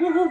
Woo-hoo!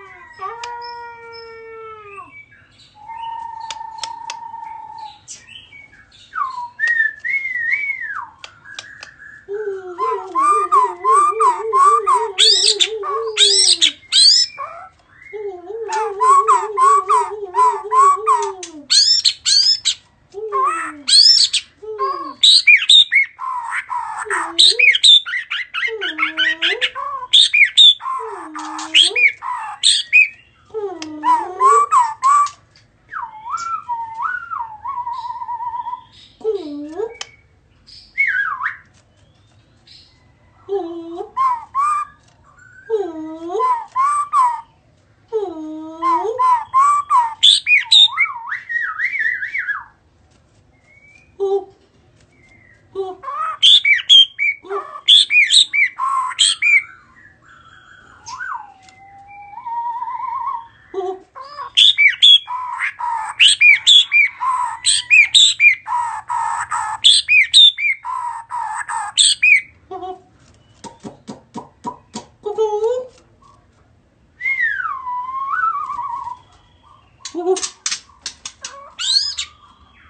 Uhul.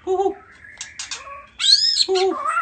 Uhul. Uhul.